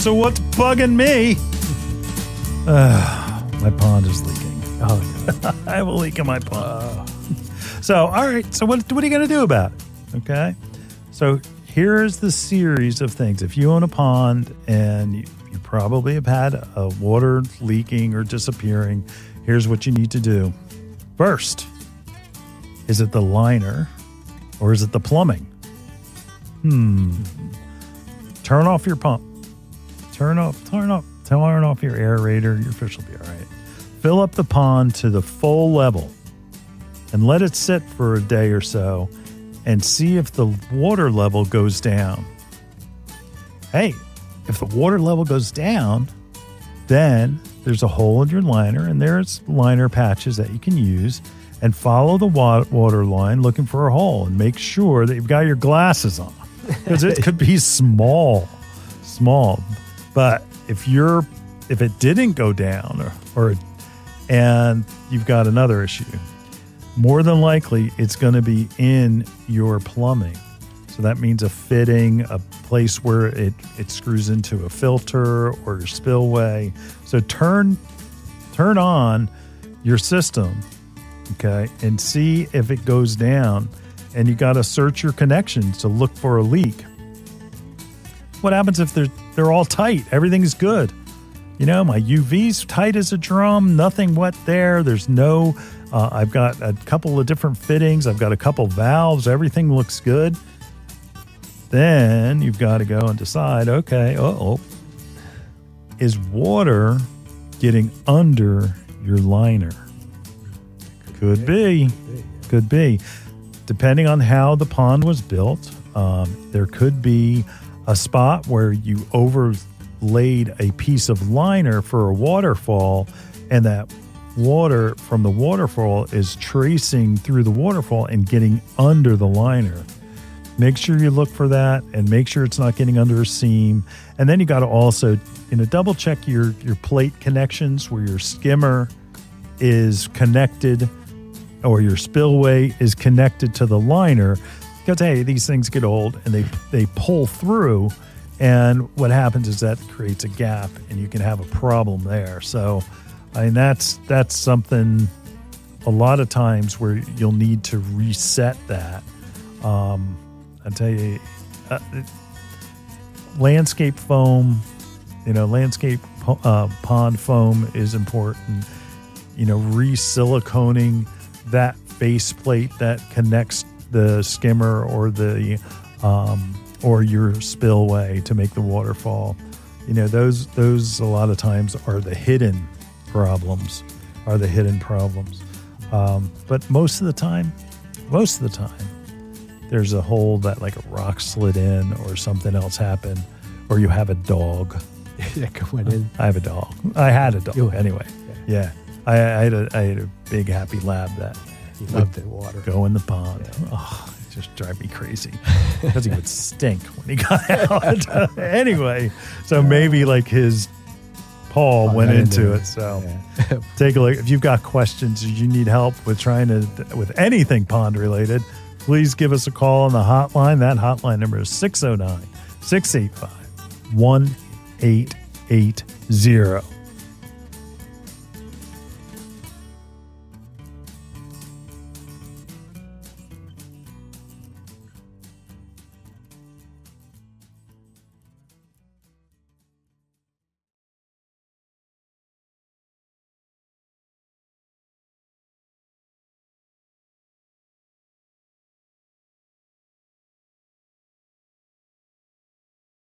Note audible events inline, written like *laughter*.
so what's bugging me? Uh, my pond is leaking. Oh, *laughs* I have a leak in my pond. so, all right. So, what, what are you going to do about it? Okay. So, here's the series of things. If you own a pond and you, you probably have had a water leaking or disappearing, here's what you need to do. First, is it the liner or is it the plumbing? Hmm. Turn off your pump. Turn off, turn off, turn off your aerator. Your fish will be all right. Fill up the pond to the full level and let it sit for a day or so and see if the water level goes down. Hey, if the water level goes down, then there's a hole in your liner and there's liner patches that you can use and follow the water line looking for a hole and make sure that you've got your glasses on because it *laughs* could be small, small. But if you're if it didn't go down or, or and you've got another issue, more than likely it's going to be in your plumbing. So that means a fitting, a place where it, it screws into a filter or your spillway. So turn turn on your system, okay, and see if it goes down. And you got to search your connections to look for a leak. What happens if they're they're all tight? Everything's good. You know, my UV's tight as a drum, nothing wet there. There's no uh, I've got a couple of different fittings. I've got a couple valves. Everything looks good. Then you've got to go and decide okay, oh, is water getting under your liner? Could be. Could be. Depending on how the pond was built, um, there could be a spot where you overlaid a piece of liner for a waterfall, and that water from the waterfall is tracing through the waterfall and getting under the liner. Make sure you look for that and make sure it's not getting under a seam. And then you got to also, you know, double check your your plate connections where your skimmer is connected or your spillway is connected to the liner because hey, these things get old and they they pull through and what happens is that creates a gap and you can have a problem there. So I mean that's that's something a lot of times where you'll need to reset that. Um, I tell you, uh, landscape foam, you know, landscape uh, pond foam is important. You know, re-siliconing that faceplate that connects the skimmer or the um, or your spillway to make the waterfall. You know, those those a lot of times are the hidden problems, are the hidden problems. Um, but most of the time, most of the time, there's a hole that like a rock slid in or something else happened, or you have a dog. *laughs* went in. I have a dog. I had a dog anyway. Yeah, I, I had a I had a big happy lab that He loved the water. go in the pond. Oh, it just drive me crazy because he would *laughs* stink when he got out. *laughs* anyway, so maybe like his paw Oh, went into it. it. So Yeah. *laughs* take a look. If you've got questions, or you need help with trying to with anything pond related, please give us a call on the hotline. That hotline number is 609 685 1880.